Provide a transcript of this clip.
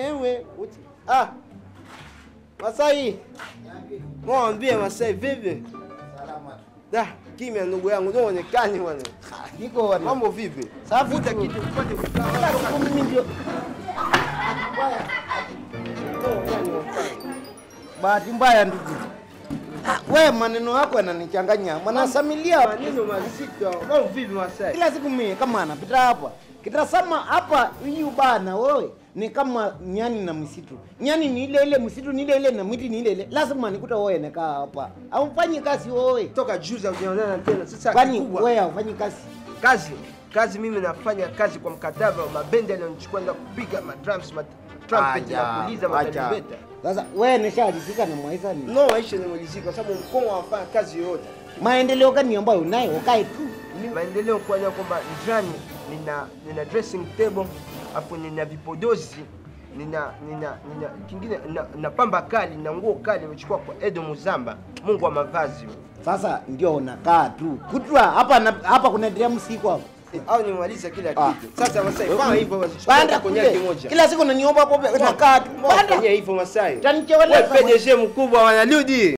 Wewe uti... ah. Masai. Mwambie Masai vipi? Salama. Da, kimya ndugu yangu, unaonekani bwana. Niko wapi? Mambo vipi? Safi Vuta tu. kitu upate kukaa. mimi ndio bahati mbaya ndugu. Ah, we maneno yako yananichanganya. Mwanasamilia Maneno mazito. Mambo vipi Masai? kila siku mimi kama anapita hapa kitasema hapa huyu bana wewe ni kama nyani na msitu. Nyani ni ile ile, msitu ni ile ile, na miti ni ile ile. Lazima nikuta wewe nakaa hapa. Haufanyi kazi wewe. Toka juzi hujaonana tena. Sasa Kwani wewe haufanyi kazi? kazi kazi mimi nafanya kazi kwa mkataba wa mabendi yanayonichukua na kupiga madrums ma trumpet na kuuliza matarumbeta Sasa wewe nishajisika na mwaisa ni no Aisha nimalizika kwa sababu mkongo wafanya kazi yoyote maendeleo gani ambayo unayo? Ukae tu. maendeleo kwa kwamba ndani nina nina dressing table afu nina vipodozi nina nina nina kingine na, na pamba kali na nguo kali nimechukua kwa Edo Muzamba Mungu wa mavazi Sasa ndio unakaa tu kutwa hapa na, hapa kuna drum siku hapo. Eh, au nimaliza kila Ah. kitu sasa Masai fanya hivyo Panda kwenye kimoja Kila siku unaniomba hapo unakaa tu. Panda. kwenye hivyo Masai Utanicheweleza wewe PDG mkubwa wanarudi